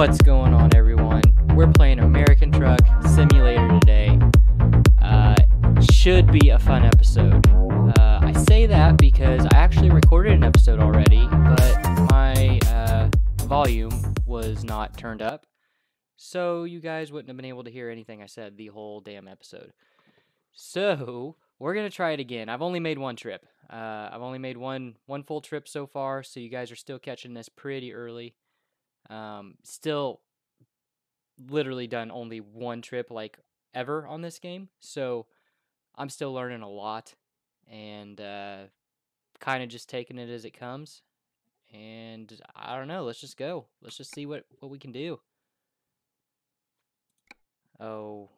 What's going on, everyone? We're playing American Truck Simulator today. Uh, should be a fun episode. Uh, I say that because I actually recorded an episode already, but my uh, volume was not turned up, so you guys wouldn't have been able to hear anything I said the whole damn episode. So we're gonna try it again. I've only made one trip. Uh, I've only made one one full trip so far, so you guys are still catching this pretty early. Um, still, literally done only one trip like ever on this game, so I'm still learning a lot and uh, kind of just taking it as it comes. And I don't know. Let's just go. Let's just see what what we can do. Oh,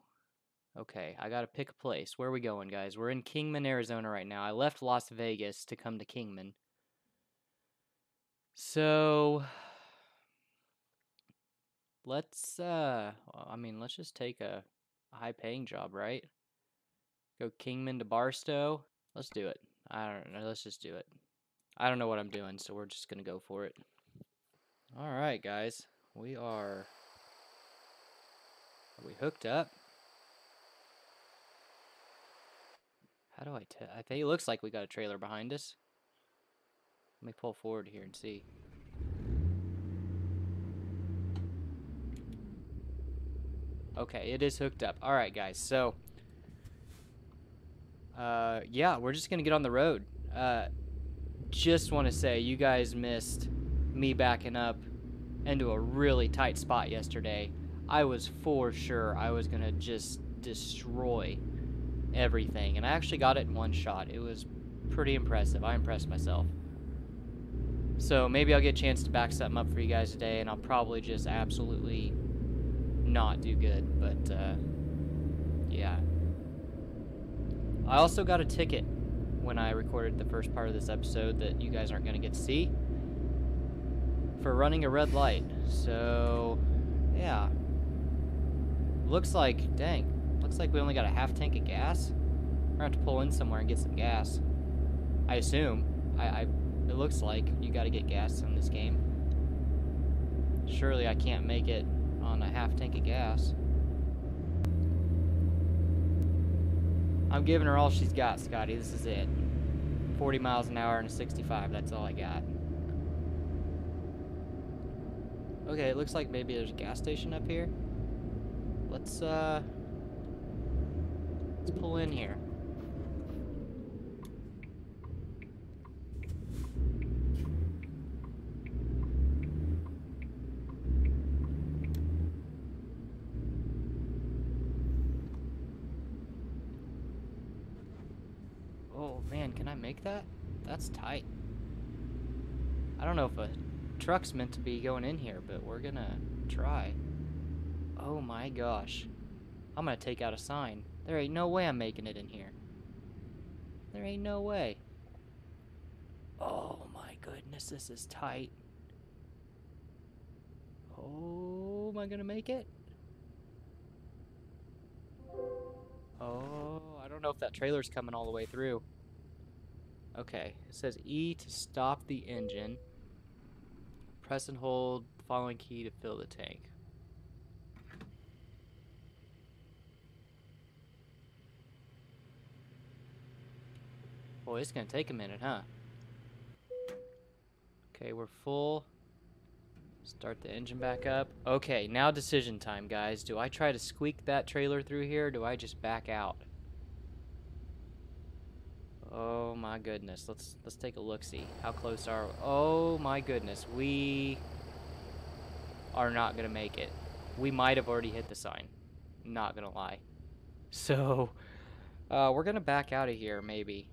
okay. I gotta pick a place. Where are we going, guys? We're in Kingman, Arizona right now. I left Las Vegas to come to Kingman. So let's uh I mean, let's just take a, a high paying job, right? Go Kingman to Barstow. Let's do it. I don't know. Let's just do it. I don't know what I'm doing, so we're just gonna go for it. All right, guys. We are. Are we hooked up? How do I tell? I think it looks like we got a trailer behind us. Let me pull forward here and see. Okay, it is hooked up. All right, guys. So, uh, yeah, we're just gonna get on the road. Uh, just want to say, you guys missed me backing up into a really tight spot yesterday. I was for sure I was gonna just destroy everything, and I actually got it in one shot. It was pretty impressive. I impressed myself. So maybe I'll get a chance to back something up for you guys today, and I'll probably just absolutely not do good. But uh, yeah. I also got a ticket when I recorded the first part of this episode that you guys aren't going to get to see for running a red light. So, yeah. Looks like, dang, looks like we only got a half tank of gas. We're going to have to pull in somewhere and get some gas. I assume. I, I it looks like you got to get gas in this game. Surely I can't make it on a half tank of gas. I'm giving her all she's got, Scotty. This is it. 40 miles an hour and a 65. That's all I got. Okay, it looks like maybe there's a gas station up here. Let's, uh... Let's pull in here. Oh man, can I make that? That's tight. I don't know if a truck's meant to be going in here, but we're gonna try. Oh my gosh. I'm gonna take out a sign. There ain't no way I'm making it in here. There ain't no way. Oh my goodness, this is tight. Oh, am I gonna make it? Oh, I don't know if that trailer's coming all the way through. Okay, it says E to stop the engine. Press and hold the following key to fill the tank. Boy, it's gonna take a minute, huh? Okay, we're full. Start the engine back up. Okay, now decision time, guys. Do I try to squeak that trailer through here, do I just back out? Oh my goodness. Let's let's take a look see. How close are we? Oh my goodness. We are not going to make it. We might have already hit the sign. Not going to lie. So, uh, we're going to back out of here maybe.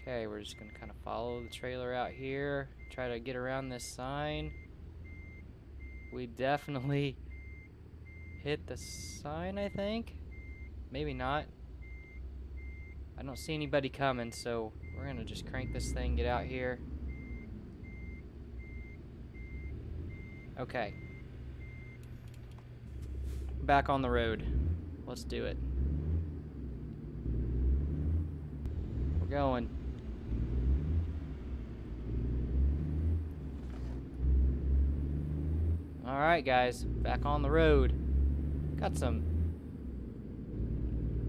Okay, we're just going to kind of follow the trailer out here. Try to get around this sign. We definitely hit the sign, I think? Maybe not. I don't see anybody coming, so we're going to just crank this thing, get out here. Okay. Back on the road. Let's do it. We're going. Alright guys, back on the road. Got some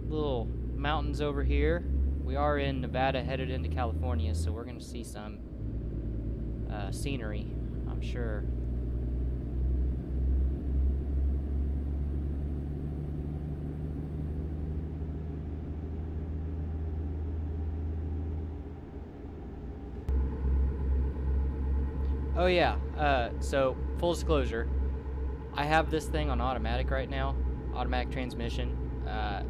little mountains over here. We are in Nevada, headed into California, so we're going to see some uh, scenery, I'm sure. Oh yeah, uh, so full disclosure, I have this thing on automatic right now, automatic transmission. Uh,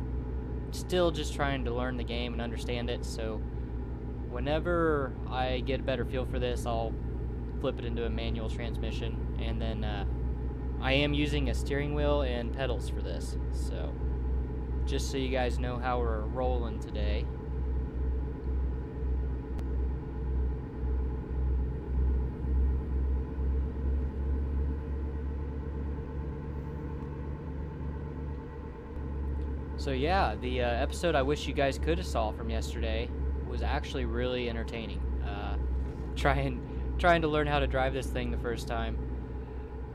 still just trying to learn the game and understand it, so whenever I get a better feel for this, I'll flip it into a manual transmission, and then uh, I am using a steering wheel and pedals for this, so just so you guys know how we're rolling today. So yeah, the uh, episode I wish you guys could have saw from yesterday was actually really entertaining. Uh, trying, trying to learn how to drive this thing the first time.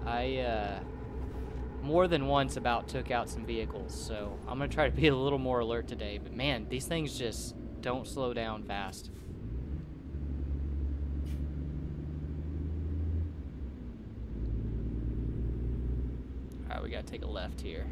I uh, more than once about took out some vehicles, so I'm gonna try to be a little more alert today. But man, these things just don't slow down fast. All right, we gotta take a left here.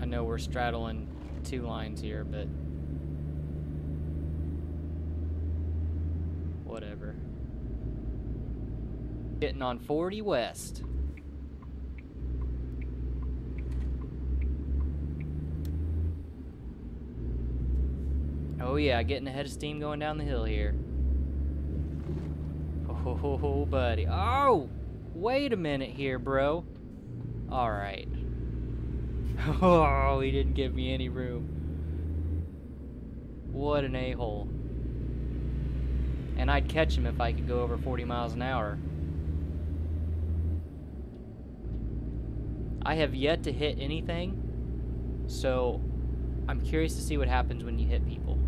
I know we're straddling two lines here, but whatever. Getting on 40 West. Oh yeah, getting ahead of steam going down the hill here. Oh, buddy. Oh! Wait a minute here, bro. Alright. Oh, he didn't give me any room. What an a-hole. And I'd catch him if I could go over 40 miles an hour. I have yet to hit anything, so I'm curious to see what happens when you hit people.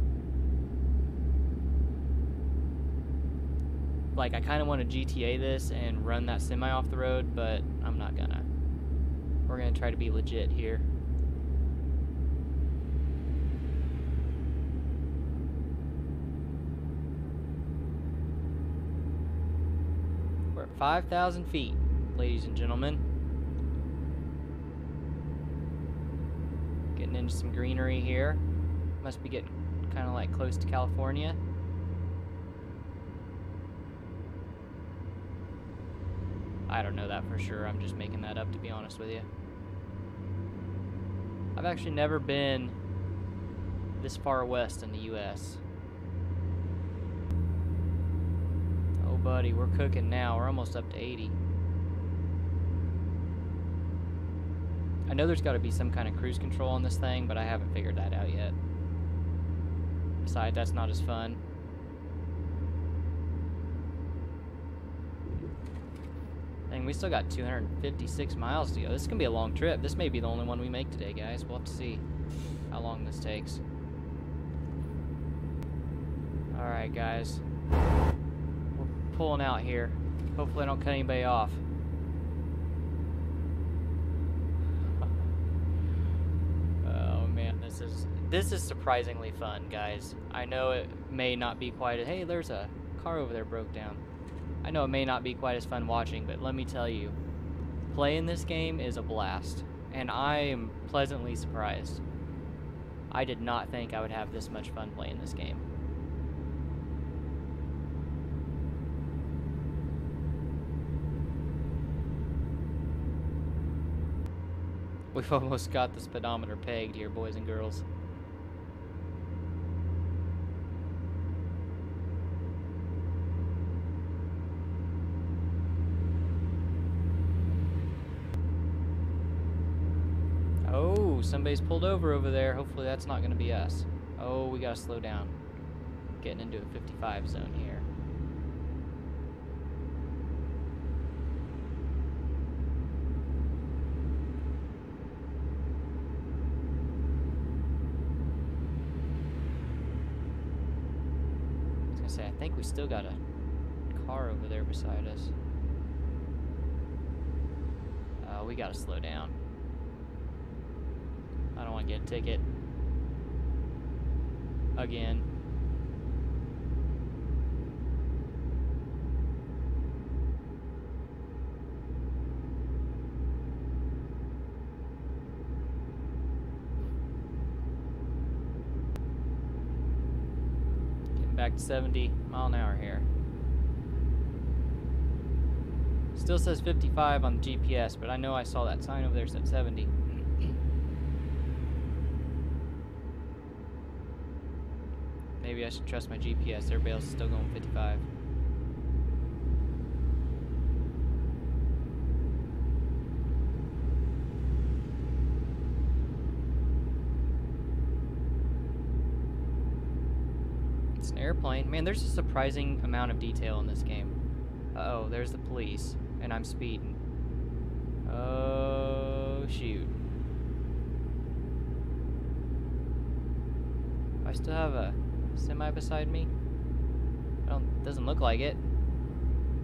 Like, I kind of want to GTA this and run that semi off the road, but I'm not gonna. We're gonna try to be legit here. We're at 5,000 feet, ladies and gentlemen. Getting into some greenery here. Must be getting kind of like close to California. I don't know that for sure. I'm just making that up to be honest with you. I've actually never been this far west in the US. Oh buddy, we're cooking now. We're almost up to 80. I know there's got to be some kind of cruise control on this thing, but I haven't figured that out yet. Besides, that's not as fun. Dang, we still got 256 miles to go. This is going to be a long trip. This may be the only one we make today, guys. We'll have to see how long this takes. Alright, guys. We're pulling out here. Hopefully I don't cut anybody off. oh, man, this is... This is surprisingly fun, guys. I know it may not be quite... A, hey, there's a car over there broke down. I know it may not be quite as fun watching, but let me tell you, playing this game is a blast, and I am pleasantly surprised. I did not think I would have this much fun playing this game. We've almost got the speedometer pegged here, boys and girls. Oh, somebody's pulled over over there. Hopefully that's not going to be us. Oh, we gotta slow down. Getting into a 55 zone here. I was gonna say, I think we still got a car over there beside us. Uh, we gotta slow down. Want to get a ticket. Again. Getting back to 70 mile an hour here. Still says 55 on the GPS, but I know I saw that sign over there said 70. Maybe I should trust my GPS. Everybody else is still going 55. It's an airplane. Man, there's a surprising amount of detail in this game. Uh oh, there's the police, and I'm speeding. Oh, shoot. I still have a semi beside me? I don't doesn't look like it.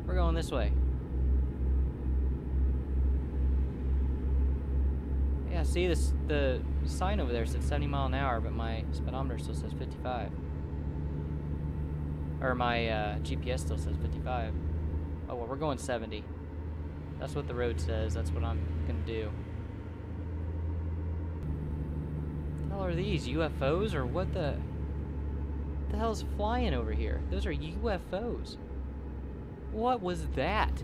We're going this way. Yeah, see this the sign over there said 70 mile an hour, but my speedometer still says 55. Or my uh, GPS still says 55. Oh well, we're going 70. That's what the road says. That's what I'm gonna do. What the hell are these UFOs or what the? What the hell's flying over here? Those are UFOs. What was that?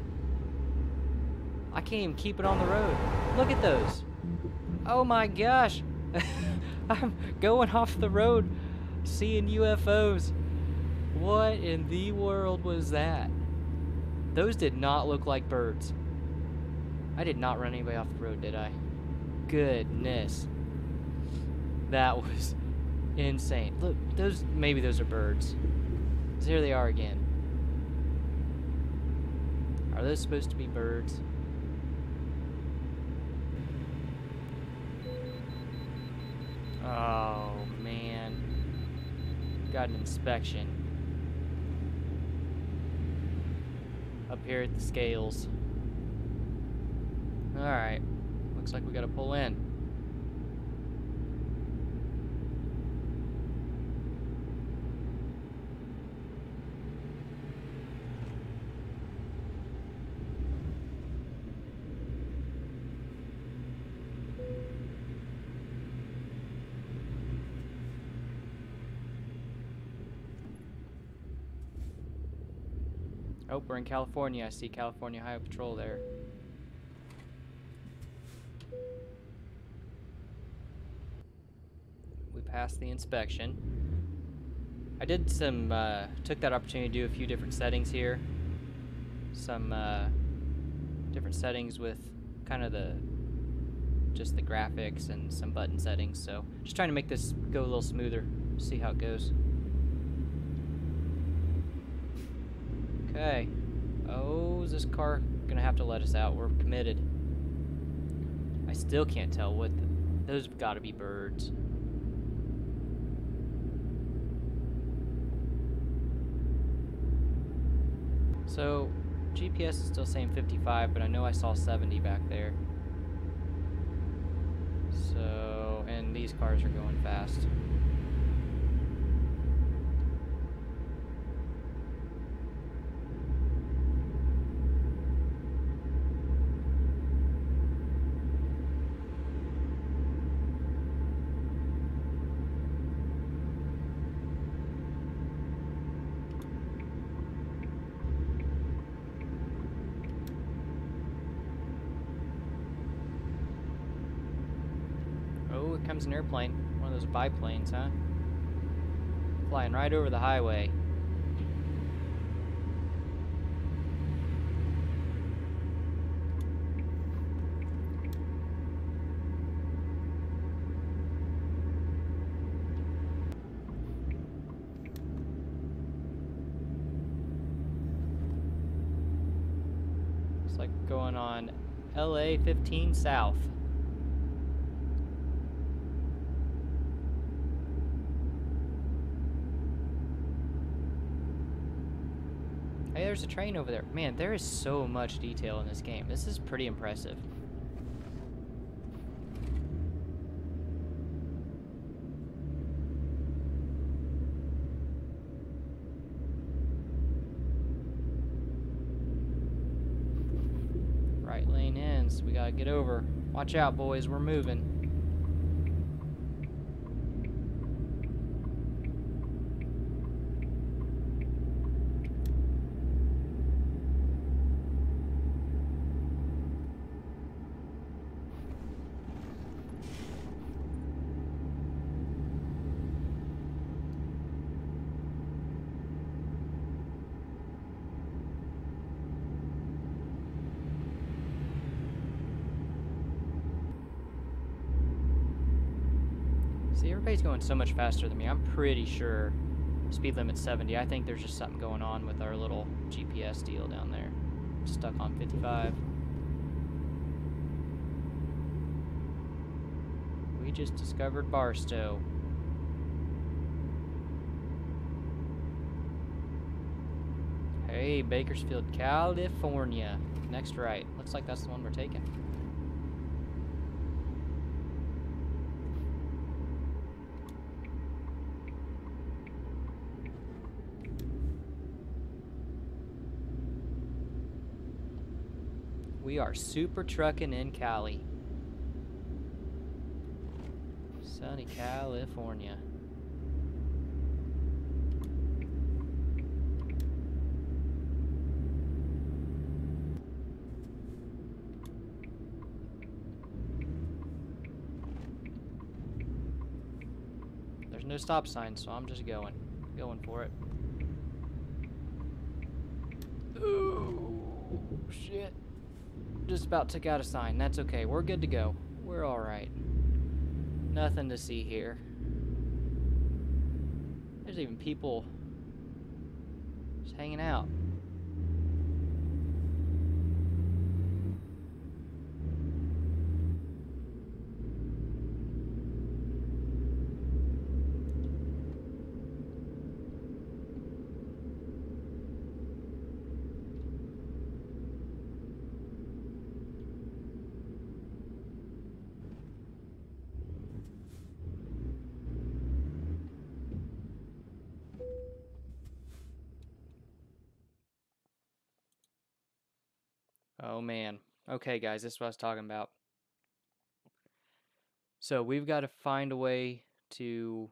I can't even keep it on the road. Look at those. Oh my gosh. I'm going off the road seeing UFOs. What in the world was that? Those did not look like birds. I did not run anybody off the road, did I? Goodness. That was insane. Look, those maybe those are birds. here they are again. Are those supposed to be birds? Oh man. Got an inspection. Up here at the scales. Alright. Looks like we gotta pull in. Oh, we're in California. I see California Highway Patrol there. We passed the inspection. I did some, uh, took that opportunity to do a few different settings here. Some, uh, different settings with kind of the, just the graphics and some button settings. So, just trying to make this go a little smoother. See how it goes. Okay. Oh, is this car gonna have to let us out? We're committed. I still can't tell what the, those got to be birds. So, GPS is still saying 55, but I know I saw 70 back there. So, and these cars are going fast. One of those biplanes, huh? Flying right over the highway. Looks like going on LA 15 South. There's a train over there. Man, there is so much detail in this game. This is pretty impressive. Right lane ends. We gotta get over. Watch out, boys. We're moving. See, everybody's going so much faster than me. I'm pretty sure speed limit's 70. I think there's just something going on with our little GPS deal down there. Stuck on 55. We just discovered Barstow. Hey, Bakersfield, California. Next right. Looks like that's the one we're taking. We are super trucking in Cali. Sunny California. There's no stop sign, so I'm just going. Going for it. Ooh, shit. Just about took out a sign. That's okay. We're good to go. We're alright. Nothing to see here. There's even people just hanging out. Oh man. Okay, guys, this is what I was talking about. So we've got to find a way to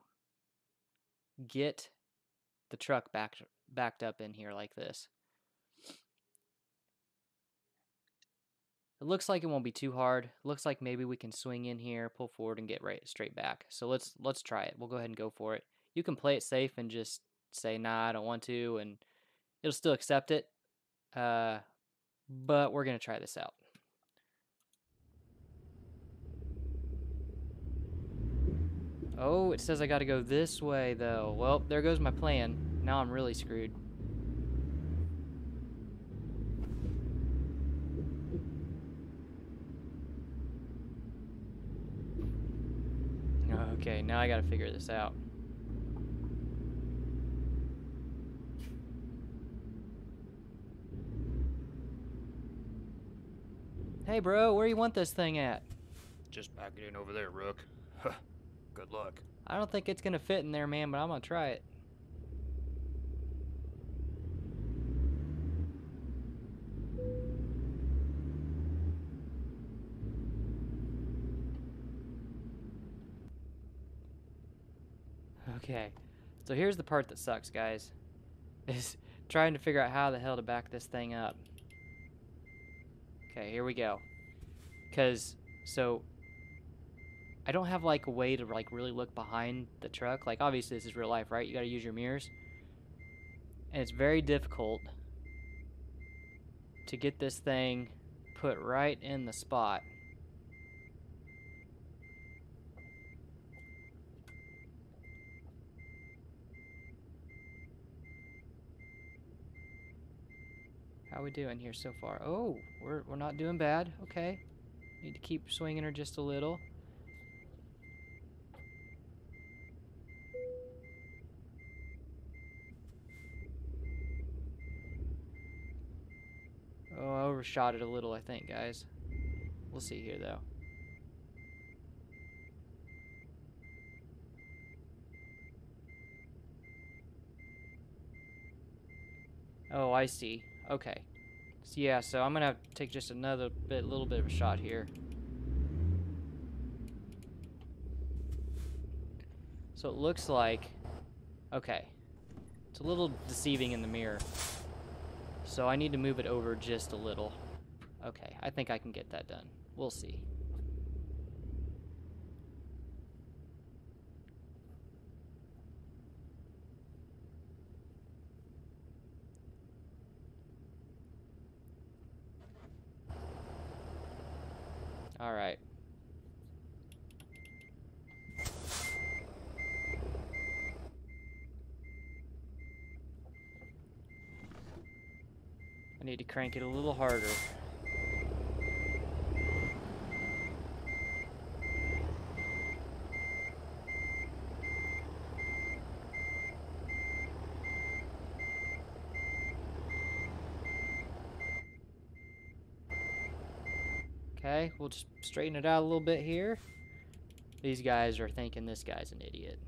get the truck backed backed up in here like this. It looks like it won't be too hard. looks like maybe we can swing in here, pull forward, and get right straight back. So let's let's try it. We'll go ahead and go for it. You can play it safe and just say, nah, I don't want to, and it'll still accept it. Uh, but we're going to try this out. Oh, it says I got to go this way, though. Well, there goes my plan. Now I'm really screwed. Okay, now I got to figure this out. Hey, bro, where you want this thing at? Just back it in over there, Rook. Good luck. I don't think it's gonna fit in there, man, but I'm gonna try it. Okay, so here's the part that sucks, guys. Is trying to figure out how the hell to back this thing up. Okay, here we go. Cause so I don't have like a way to like really look behind the truck. Like obviously this is real life, right? You got to use your mirrors. And it's very difficult to get this thing put right in the spot. How we doing here so far? Oh, we're, we're not doing bad. Okay. Need to keep swinging her just a little. Oh, I overshot it a little, I think, guys. We'll see here, though. Oh, I see. Okay. So, yeah, so I'm gonna take just another bit, little bit of a shot here. So it looks like, okay, it's a little deceiving in the mirror. So I need to move it over just a little. Okay, I think I can get that done. We'll see. All right. I need to crank it a little harder. Okay, we'll just straighten it out a little bit here. These guys are thinking this guy's an idiot.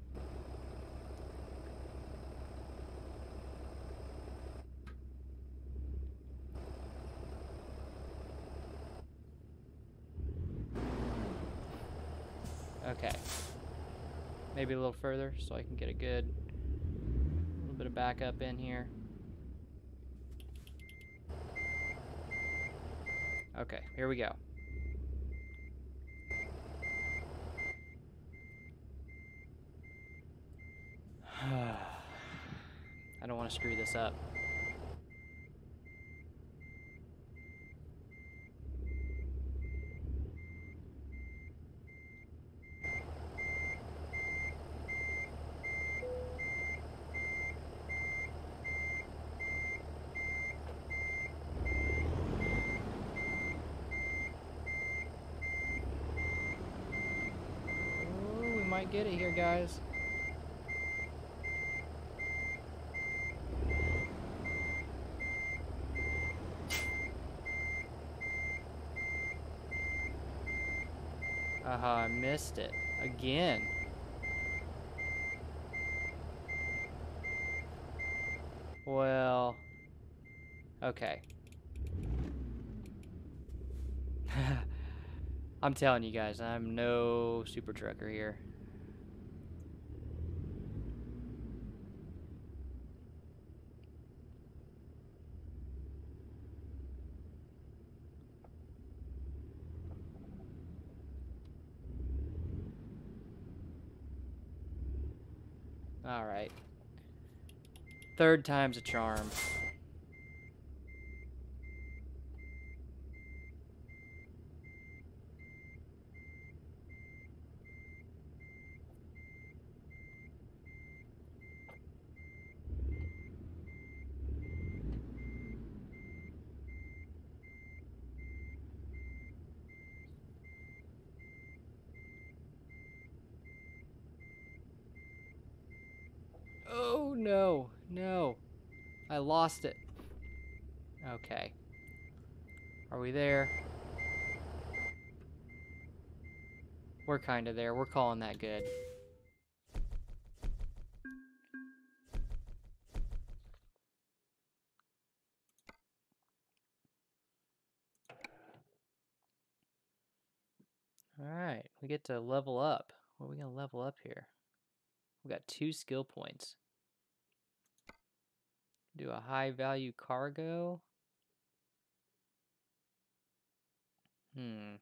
Okay. Maybe a little further so I can get a good little bit of backup in here. Okay, here we go. I don't want to screw this up. Ooh, we might get it here, guys. Aha, I missed it. Again. Well... Okay. I'm telling you guys, I'm no super trucker here. Alright. Third time's a charm. Oh no, no. I lost it. Okay. Are we there? We're kind of there. We're calling that good. Alright, we get to level up. What are we going to level up here? We got two skill points. Do a high value cargo. Hmm.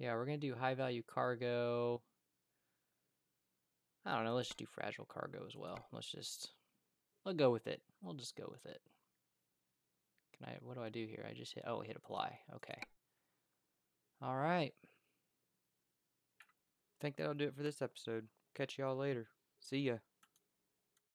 Yeah, we're gonna do high value cargo. I don't know. Let's just do fragile cargo as well. Let's just, we'll go with it. We'll just go with it. Can I, what do I do here? I just hit, oh, hit apply. Okay. All right. think that'll do it for this episode. Catch y'all later. See ya.